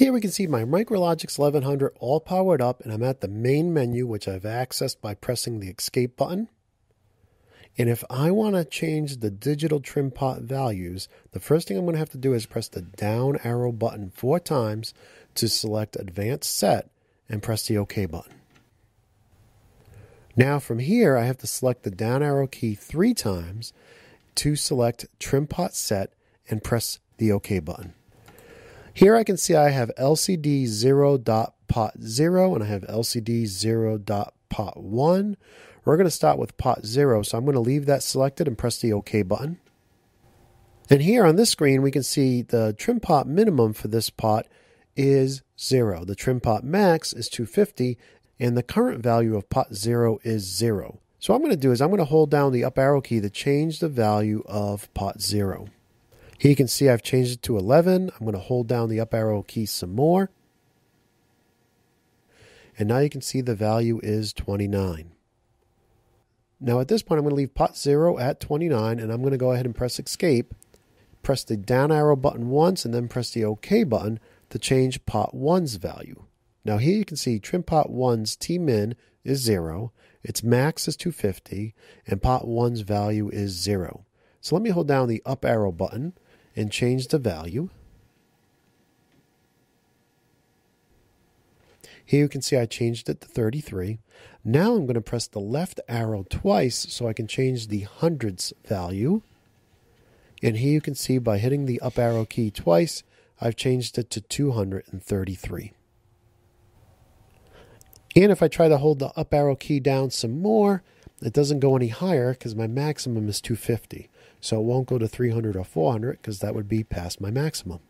Here we can see my Micrologix 1100 all powered up and I'm at the main menu which I've accessed by pressing the escape button. And if I want to change the digital trim pot values, the first thing I'm going to have to do is press the down arrow button four times to select advanced set and press the OK button. Now from here, I have to select the down arrow key three times to select trim pot set and press the OK button. Here I can see I have LCD 0.pot0 and I have LCD 0.pot1. We're going to start with pot 0, so I'm going to leave that selected and press the OK button. And here on this screen, we can see the trim pot minimum for this pot is 0. The trim pot max is 250, and the current value of pot 0 is 0. So what I'm going to do is I'm going to hold down the up arrow key to change the value of pot 0. Here you can see I've changed it to 11. I'm going to hold down the up arrow key some more. And now you can see the value is 29. Now at this point I'm going to leave pot 0 at 29 and I'm going to go ahead and press escape. Press the down arrow button once and then press the OK button to change pot 1's value. Now here you can see trim pot 1's T-min is 0, its max is 250, and pot 1's value is 0. So let me hold down the up arrow button and change the value. Here you can see I changed it to 33. Now I'm going to press the left arrow twice so I can change the hundreds value. And here you can see by hitting the up arrow key twice, I've changed it to 233. And if I try to hold the up arrow key down some more, it doesn't go any higher because my maximum is 250. So it won't go to 300 or 400 because that would be past my maximum.